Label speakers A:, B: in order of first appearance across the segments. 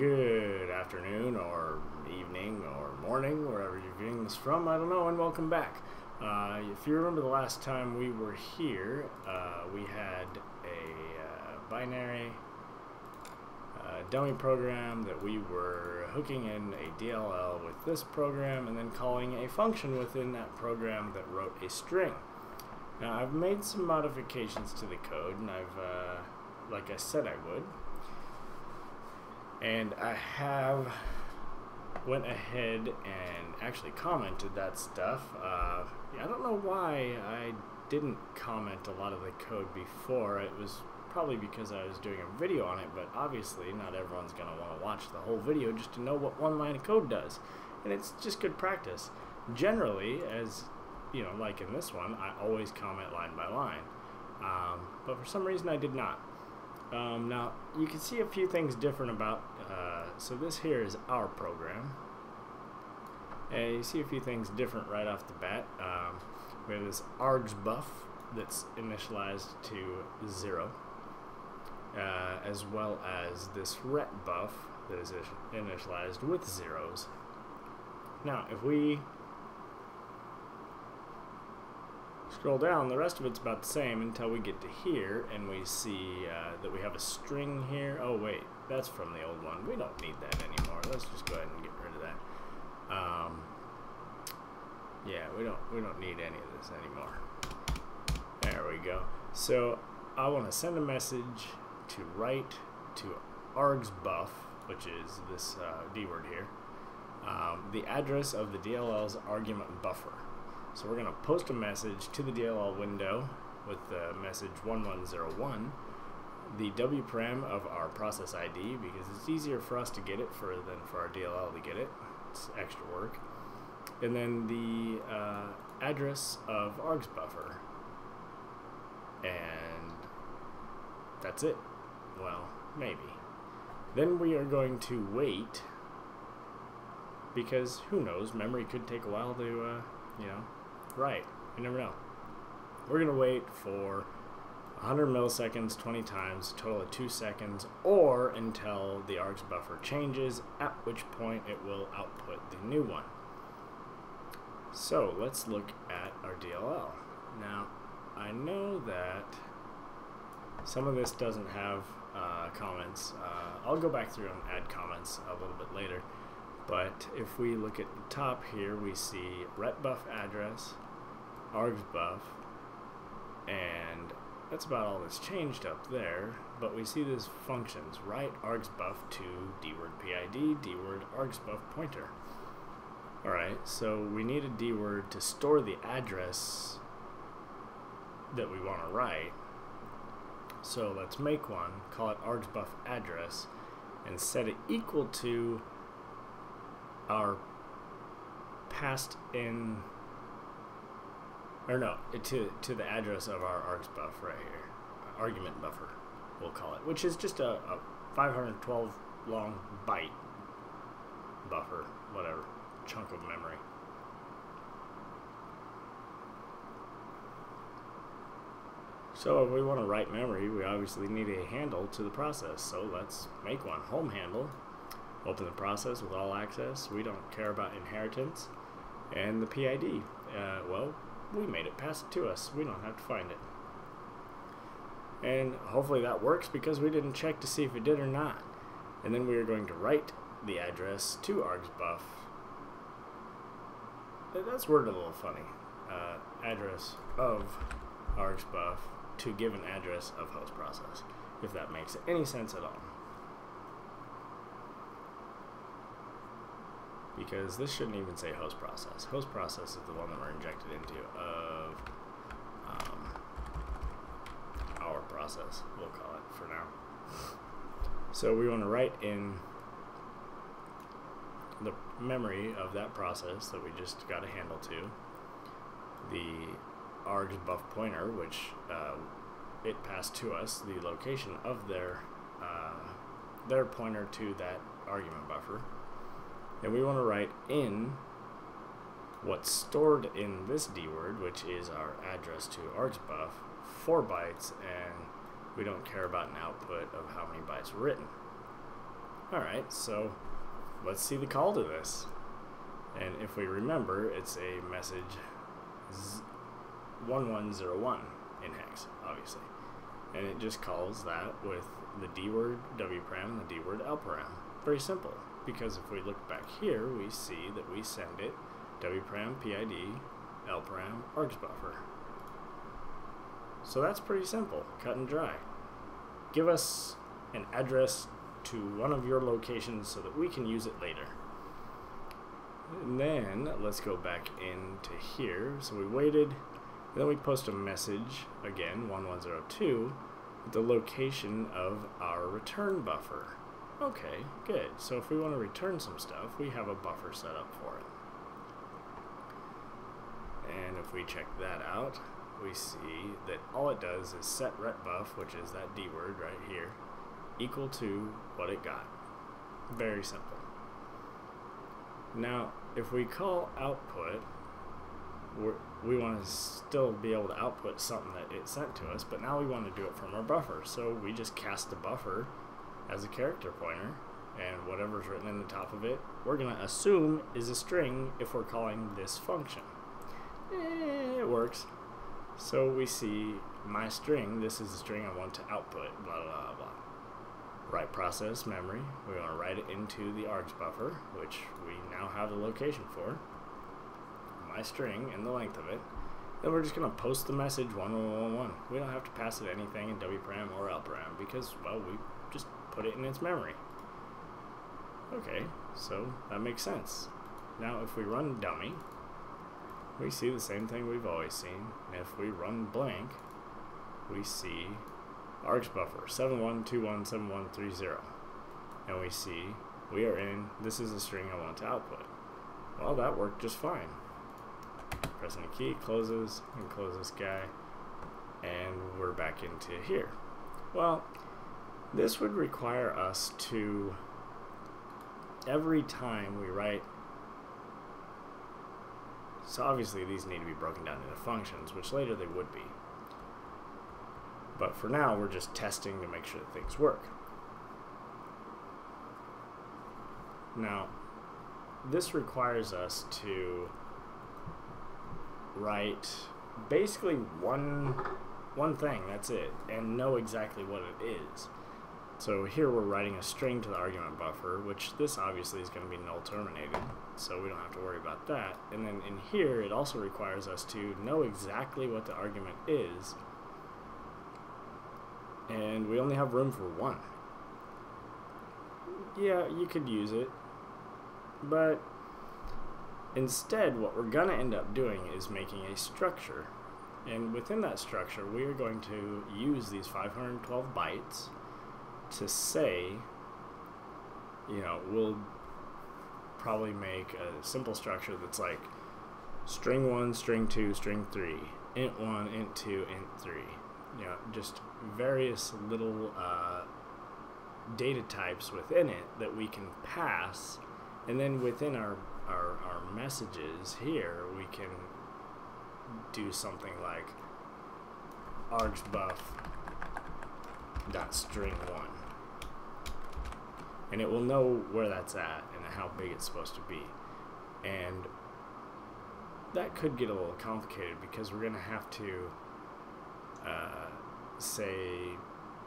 A: Good afternoon, or evening, or morning, wherever you're viewing this from. I don't know, and welcome back. Uh, if you remember the last time we were here, uh, we had a uh, binary uh, dummy program that we were hooking in a DLL with this program and then calling a function within that program that wrote a string. Now I've made some modifications to the code and I've, uh, like I said I would, and I have went ahead and actually commented that stuff. Uh, I don't know why I didn't comment a lot of the code before. It was probably because I was doing a video on it, but obviously not everyone's going to want to watch the whole video just to know what one line of code does. And it's just good practice. Generally, as you know, like in this one, I always comment line by line. Um, but for some reason I did not. Um, now, you can see a few things different about, uh, so this here is our program. And you see a few things different right off the bat. Um, we have this args buff that's initialized to 0, uh, as well as this ret buff that is initialized with zeros. Now, if we Scroll down, the rest of it's about the same until we get to here and we see uh, that we have a string here. Oh wait, that's from the old one. We don't need that anymore. Let's just go ahead and get rid of that. Um, yeah, we don't we don't need any of this anymore. There we go. So I want to send a message to write to args buff, which is this uh, D word here, um, the address of the DLL's argument buffer. So we're going to post a message to the DLL window with the message 1101, the WParam of our process ID, because it's easier for us to get it for than for our DLL to get it. It's extra work. And then the uh, address of args buffer. And that's it. Well, maybe. Then we are going to wait because who knows, memory could take a while to, uh, you know, Right. You never know. We're going to wait for 100 milliseconds 20 times, total of 2 seconds, or until the args buffer changes, at which point it will output the new one. So let's look at our DLL. Now, I know that some of this doesn't have uh, comments. Uh, I'll go back through and add comments a little bit later. But if we look at the top here, we see retbuff address, args buff, and that's about all that's changed up there. But we see these functions, write args buff to dword PID, dword args buff pointer. Alright, so we need a dword to store the address that we want to write. So let's make one, call it args buff address, and set it equal to our passed in or no to to the address of our args buff right here argument buffer we'll call it which is just a, a 512 long byte buffer whatever chunk of memory So if we want to write memory, we obviously need a handle to the process. So let's make one. Home handle Open the process with all access. We don't care about inheritance. And the PID, uh, well, we made it pass it to us. We don't have to find it. And hopefully that works because we didn't check to see if it did or not. And then we are going to write the address to argsbuff. That's worded a little funny. Uh, address of argsbuff to give an address of host process, if that makes any sense at all. Because this shouldn't even say host process. Host process is the one that we're injected into of um, our process, we'll call it for now. So we want to write in the memory of that process that we just got a handle to, the args buff pointer, which uh, it passed to us, the location of their uh, their pointer to that argument buffer and we want to write in what's stored in this D word, which is our address to argsbuff, 4 bytes, and we don't care about an output of how many bytes were written. Alright, so let's see the call to this. And if we remember, it's a message 1101 in hex, obviously. And it just calls that with the D word WParam and the D word LParam. Very simple, because if we look back here, we see that we send it WParam, PID, LParam, args buffer. So that's pretty simple, cut and dry. Give us an address to one of your locations so that we can use it later. And then let's go back into here. So we waited, then we post a message, again, 1102, with the location of our return buffer. Okay, good. So if we want to return some stuff, we have a buffer set up for it. And if we check that out, we see that all it does is set retbuff, which is that D word right here, equal to what it got. Very simple. Now, if we call output, we want to still be able to output something that it sent to us, but now we want to do it from our buffer. So we just cast the buffer as a character pointer, and whatever's written in the top of it, we're going to assume is a string if we're calling this function. Eh, it works. So we see my string, this is the string I want to output, blah, blah, blah. Write process memory, we want to write it into the args buffer, which we now have the location for. My string and the length of it. Then we're just going to post the message 1111. We don't have to pass it anything in WParam or LParam because, well, we put it in its memory. Okay, so that makes sense. Now if we run dummy, we see the same thing we've always seen. And if we run blank, we see args buffer 71217130. And we see we are in, this is a string I want to output. Well, that worked just fine. Pressing the key, closes, and close this guy, and we're back into here. Well, this would require us to, every time we write so obviously these need to be broken down into functions, which later they would be. But for now, we're just testing to make sure that things work. Now, this requires us to write basically one one thing, that's it, and know exactly what it is. So here we're writing a string to the argument buffer, which this obviously is going to be null terminated, so we don't have to worry about that. And then in here, it also requires us to know exactly what the argument is, and we only have room for one. Yeah, you could use it, but instead what we're going to end up doing is making a structure. And within that structure, we are going to use these 512 bytes to say, you know, we'll probably make a simple structure that's like string 1, string 2, string 3, int 1, int 2, int 3. You know, just various little uh, data types within it that we can pass. And then within our, our, our messages here, we can do something like argsbuff dot string one and it will know where that's at and how big it's supposed to be. And that could get a little complicated because we're going to have to uh, say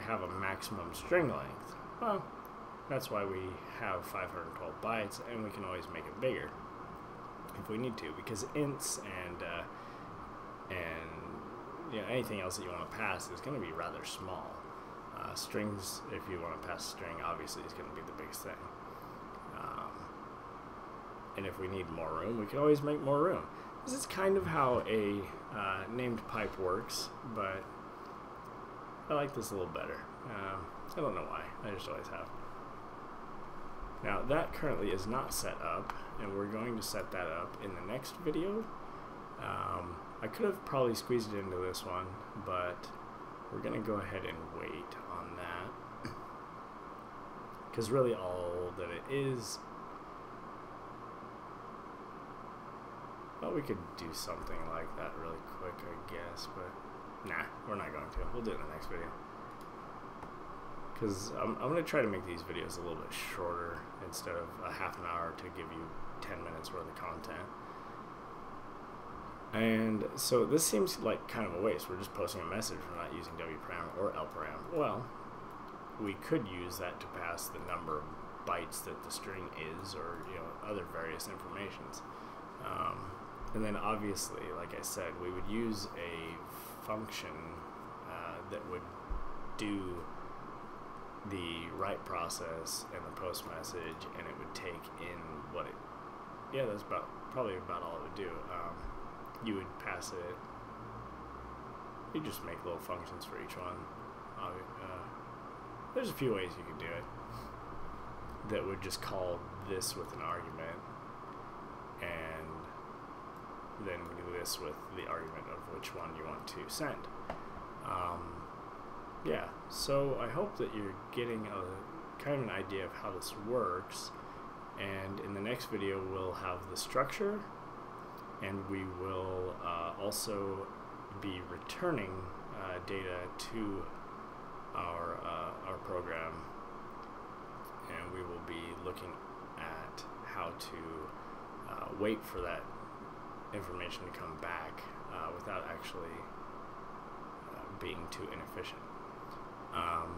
A: have a maximum string length. Well, that's why we have 512 bytes, and we can always make it bigger if we need to, because ints and uh, and you know, anything else that you want to pass is going to be rather small. Uh, strings, if you want to pass string, obviously is going to be the biggest thing. Um, and if we need more room, we can always make more room. This is kind of how a uh, named pipe works, but I like this a little better. Um, I don't know why, I just always have. Now that currently is not set up, and we're going to set that up in the next video. Um, I could have probably squeezed it into this one, but we're going to go ahead and wait because really all that it is well we could do something like that really quick I guess but nah we're not going to we'll do it in the next video because I'm, I'm going to try to make these videos a little bit shorter instead of a half an hour to give you 10 minutes worth of content. And so this seems like kind of a waste. We're just posting a message. We're not using wparam or lparam. Well, we could use that to pass the number of bytes that the string is, or you know other various informations. Um, and then obviously, like I said, we would use a function uh, that would do the write process and the post message, and it would take in what it. Yeah, that's about probably about all it would do. Um, you would pass it. You just make little functions for each one. Uh, there's a few ways you can do it that would just call this with an argument and then do this with the argument of which one you want to send. Um, yeah, so I hope that you're getting a kind of an idea of how this works. And in the next video, we'll have the structure, and we will uh, also be returning uh, data to our uh, our program, and we will be looking at how to uh, wait for that information to come back uh, without actually uh, being too inefficient. Um,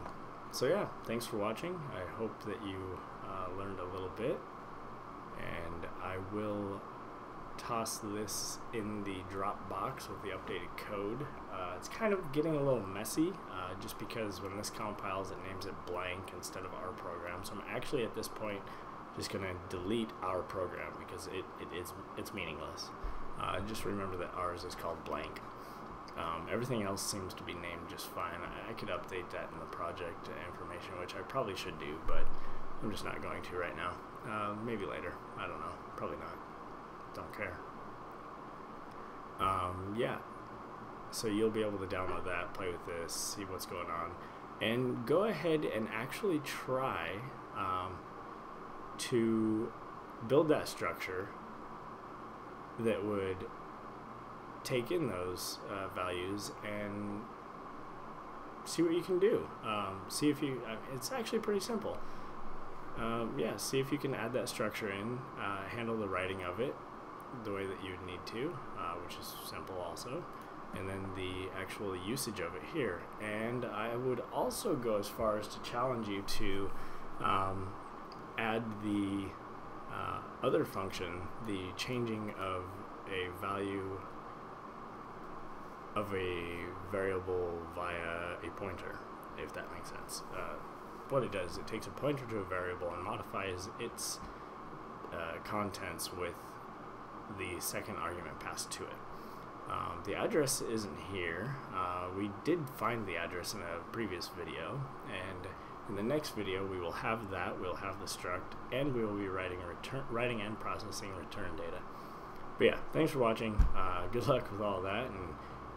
A: so yeah, thanks for watching. I hope that you uh, learned a little bit, and I will toss this in the Dropbox with the updated code. Uh, it's kind of getting a little messy uh, just because when this compiles it names it blank instead of our program. So I'm actually at this point just going to delete our program because it, it is it's meaningless. Uh, just remember that ours is called blank. Um, everything else seems to be named just fine. I, I, could update that in the project information, which I probably should do, but I'm just not going to right now. Uh, maybe later. I don't know. Probably not. Don't care. Um, yeah. So you'll be able to download that, play with this, see what's going on, and go ahead and actually try um, to build that structure that would take in those uh, values and see what you can do. Um, see if you, uh, it's actually pretty simple. Um, yeah, see if you can add that structure in, uh, handle the writing of it the way that you'd need to, uh, which is simple also, and then the actual usage of it here. And I would also go as far as to challenge you to um, add the uh, other function, the changing of a value of a variable via a pointer, if that makes sense. Uh, what it does, it takes a pointer to a variable and modifies its uh, contents with the second argument passed to it. Um, the address isn't here. Uh, we did find the address in a previous video, and in the next video we will have that. We'll have the struct, and we will be writing return, writing and processing return data. But yeah, thanks for watching. Uh, good luck with all that, and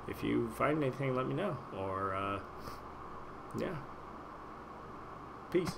A: if you find anything, let me know. Or uh, yeah, peace.